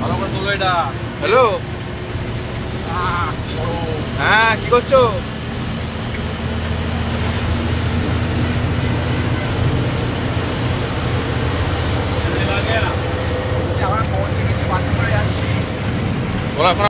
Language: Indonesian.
ভালো করে তোলো এটা হ্যালো হ্যাঁ কি করছো ওরা